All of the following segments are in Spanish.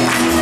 Yeah.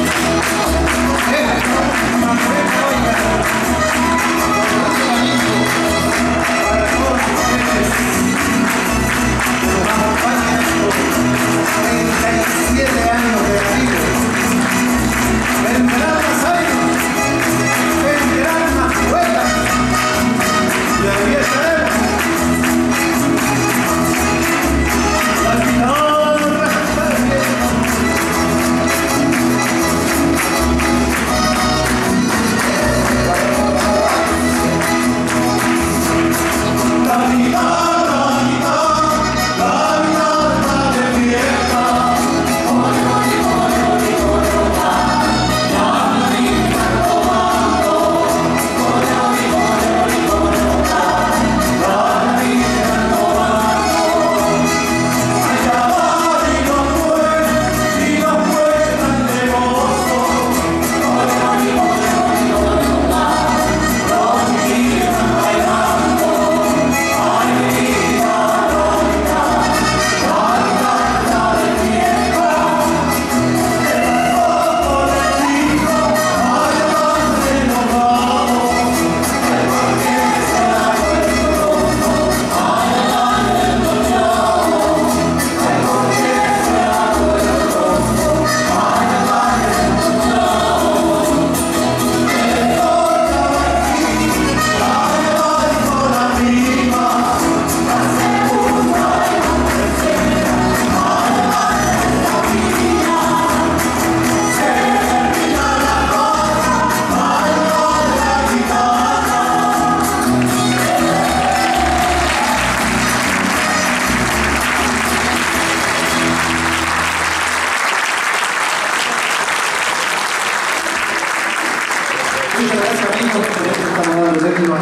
Muchas gracias amigos, por esto estamos dando término a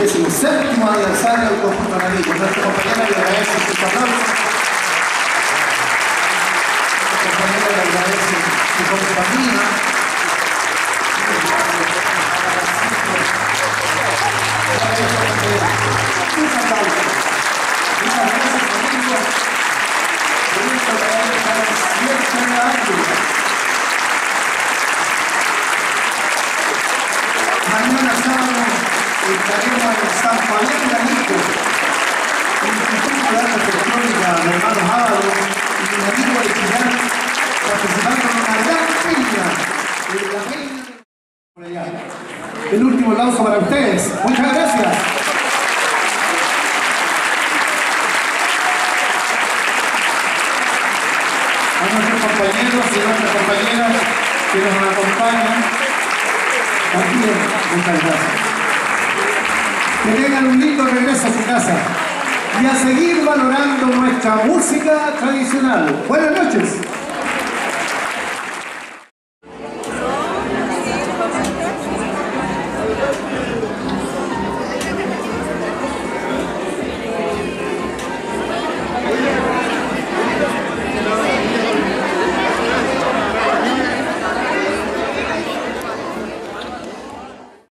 27 aniversario del conjunto Narico. Nuestra compañera le agradece su aplauso. Nuestra compañera le agradece su compañía. Muchas gracias amigos. Por esto que hay que estar siempre años. Mañana sábado estaremos en San Juan de Anico, Instituto de Arte Electrónica de hermanos Ábalos y mi amigo original participando en una gran peña, en la por allá. El último aplauso para ustedes. Muchas gracias. A nuestros compañeros y nuestras compañeras que nos acompañan. También, muchas gracias. Que tengan un lindo regreso a su casa y a seguir valorando nuestra música tradicional. Buenas noches.